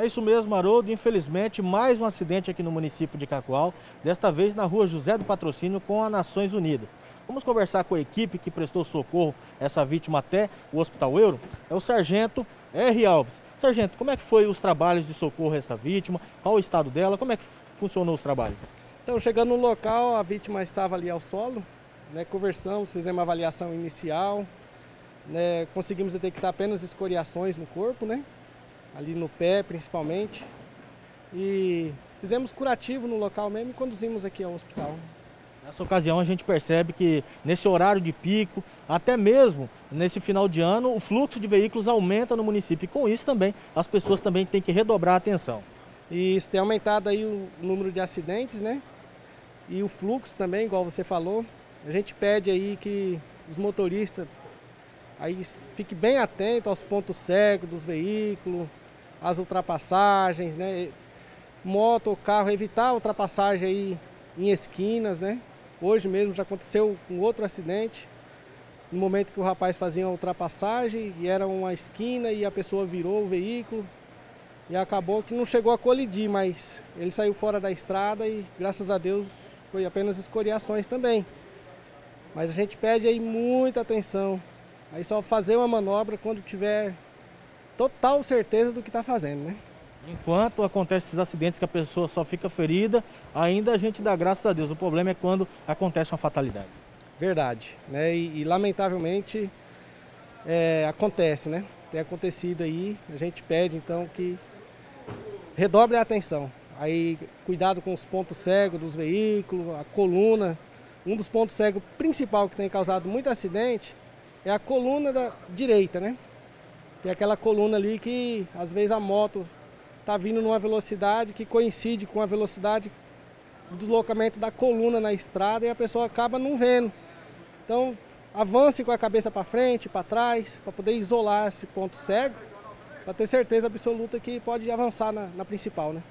É isso mesmo, Haroldo. Infelizmente, mais um acidente aqui no município de Cacoal, desta vez na rua José do Patrocínio com as Nações Unidas. Vamos conversar com a equipe que prestou socorro a essa vítima até o Hospital Euro. É o Sargento R. Alves. Sargento, como é que foi os trabalhos de socorro a essa vítima? Qual o estado dela? Como é que funcionou os trabalhos? Então, chegando no local, a vítima estava ali ao solo, né, conversamos, fizemos uma avaliação inicial, né, conseguimos detectar apenas escoriações no corpo, né, ali no pé principalmente, e fizemos curativo no local mesmo e conduzimos aqui ao hospital. Nessa ocasião a gente percebe que nesse horário de pico, até mesmo nesse final de ano, o fluxo de veículos aumenta no município e com isso também as pessoas também têm que redobrar a atenção. E isso tem aumentado aí o número de acidentes, né? E o fluxo também, igual você falou. A gente pede aí que os motoristas aí fiquem bem atentos aos pontos cegos dos veículos, às ultrapassagens, né? Moto carro, evitar a ultrapassagem aí em esquinas, né? Hoje mesmo já aconteceu um outro acidente, no momento que o rapaz fazia uma ultrapassagem e era uma esquina e a pessoa virou o veículo e acabou que não chegou a colidir, mas ele saiu fora da estrada e graças a Deus foi apenas escoriações também. Mas a gente pede aí muita atenção, aí só fazer uma manobra quando tiver total certeza do que está fazendo, né? Enquanto acontecem esses acidentes que a pessoa só fica ferida, ainda a gente dá graças a Deus. O problema é quando acontece uma fatalidade. Verdade, né? E, e lamentavelmente é, acontece, né? Tem acontecido aí. A gente pede então que redobre a atenção. Aí cuidado com os pontos cegos dos veículos, a coluna. Um dos pontos cegos principal que tem causado muito acidente é a coluna da direita, né? Tem aquela coluna ali que às vezes a moto está vindo numa velocidade que coincide com a velocidade do deslocamento da coluna na estrada e a pessoa acaba não vendo. Então, avance com a cabeça para frente, para trás, para poder isolar esse ponto cego, para ter certeza absoluta que pode avançar na, na principal. Né?